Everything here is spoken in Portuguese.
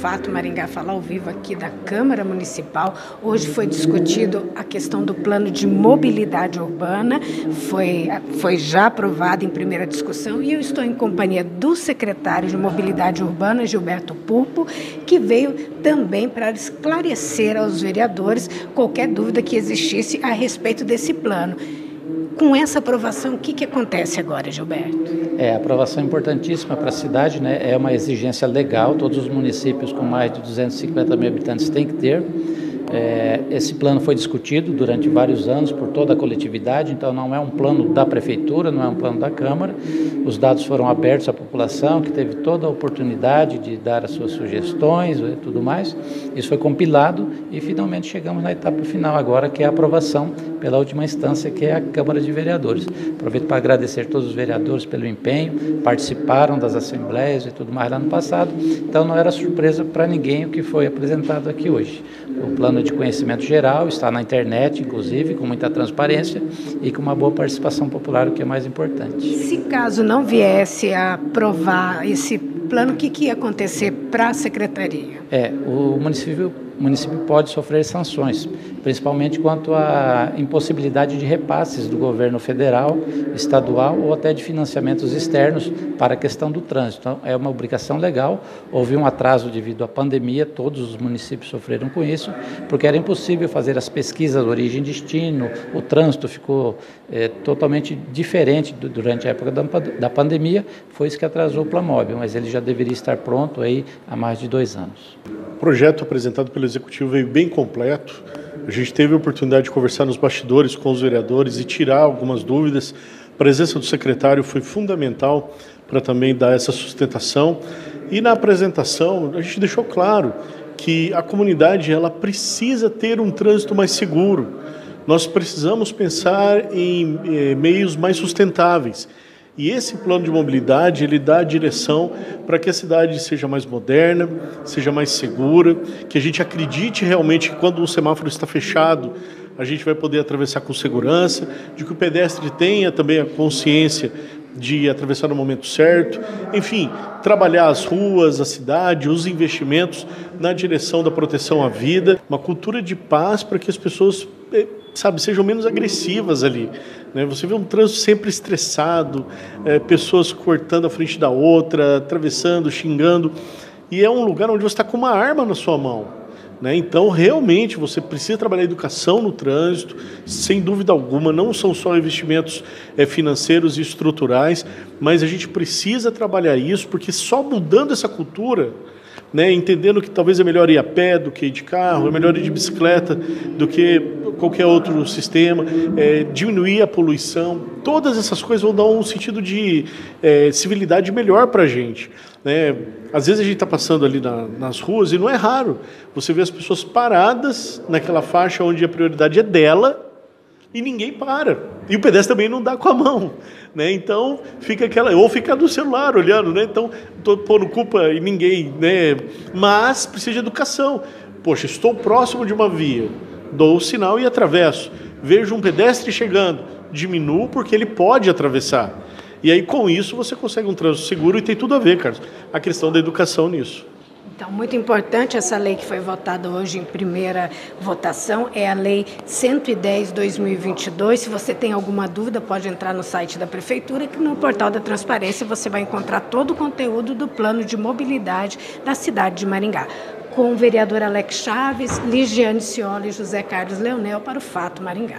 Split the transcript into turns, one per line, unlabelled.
Fato Maringá fala ao vivo aqui da Câmara Municipal. Hoje foi discutido a questão do plano de mobilidade urbana, foi, foi já aprovado em primeira discussão e eu estou em companhia do secretário de Mobilidade Urbana, Gilberto Pulpo, que veio também para esclarecer aos vereadores qualquer dúvida que existisse a respeito desse plano. Com essa aprovação, o que, que acontece agora, Gilberto?
É, a aprovação é importantíssima para a cidade, né? é uma exigência legal, todos os municípios com mais de 250 mil habitantes têm que ter. É, esse plano foi discutido durante vários anos por toda a coletividade, então não é um plano da prefeitura, não é um plano da Câmara. Os dados foram abertos à população, que teve toda a oportunidade de dar as suas sugestões e tudo mais. Isso foi compilado e finalmente chegamos na etapa final agora, que é a aprovação pela última instância, que é a Câmara de Vereadores. Aproveito para agradecer todos os vereadores pelo empenho, participaram das assembleias e tudo mais lá no passado, então não era surpresa para ninguém o que foi apresentado aqui hoje. O plano de conhecimento geral está na internet, inclusive, com muita transparência e com uma boa participação popular, o que é mais importante.
Se caso não viesse a aprovar esse plano, o que, que ia acontecer para a secretaria?
É, o município o município pode sofrer sanções, principalmente quanto à impossibilidade de repasses do governo federal, estadual ou até de financiamentos externos para a questão do trânsito. Então, é uma obrigação legal. Houve um atraso devido à pandemia, todos os municípios sofreram com isso, porque era impossível fazer as pesquisas origem e destino, o trânsito ficou é, totalmente diferente durante a época da, da pandemia, foi isso que atrasou o Plamóvel, mas ele já deveria estar pronto aí há mais de dois anos.
Projeto apresentado pelo Executivo veio bem completo. A gente teve a oportunidade de conversar nos bastidores com os vereadores e tirar algumas dúvidas. A presença do secretário foi fundamental para também dar essa sustentação. E na apresentação, a gente deixou claro que a comunidade ela precisa ter um trânsito mais seguro. Nós precisamos pensar em eh, meios mais sustentáveis. E esse plano de mobilidade, ele dá a direção para que a cidade seja mais moderna, seja mais segura, que a gente acredite realmente que quando o semáforo está fechado, a gente vai poder atravessar com segurança, de que o pedestre tenha também a consciência de atravessar no momento certo, enfim, trabalhar as ruas, a cidade, os investimentos na direção da proteção à vida, uma cultura de paz para que as pessoas eh, sabe, sejam menos agressivas ali. Né? Você vê um trânsito sempre estressado, é, pessoas cortando a frente da outra, atravessando, xingando, e é um lugar onde você está com uma arma na sua mão. Né? Então, realmente, você precisa trabalhar a educação no trânsito, sem dúvida alguma, não são só investimentos é, financeiros e estruturais, mas a gente precisa trabalhar isso, porque só mudando essa cultura, né, entendendo que talvez é melhor ir a pé do que ir de carro, é melhor ir de bicicleta do que qualquer outro sistema, é, diminuir a poluição, todas essas coisas vão dar um sentido de é, civilidade melhor para a gente. Né? Às vezes a gente está passando ali na, nas ruas e não é raro você ver as pessoas paradas naquela faixa onde a prioridade é dela e ninguém para. E o pedestre também não dá com a mão. Né? Então fica aquela. Ou ficar no celular olhando, né? Então estou pondo culpa em ninguém. Né? Mas precisa de educação. Poxa, estou próximo de uma via dou o sinal e atravesso. Vejo um pedestre chegando, diminuo porque ele pode atravessar. E aí, com isso, você consegue um trânsito seguro e tem tudo a ver, Carlos, a questão da educação nisso.
Então, muito importante essa lei que foi votada hoje em primeira votação, é a Lei 110-2022. Se você tem alguma dúvida, pode entrar no site da Prefeitura, que no portal da Transparência você vai encontrar todo o conteúdo do plano de mobilidade da cidade de Maringá com o vereador Alex Chaves, Ligiane Ciola e José Carlos Leonel para o Fato Maringá.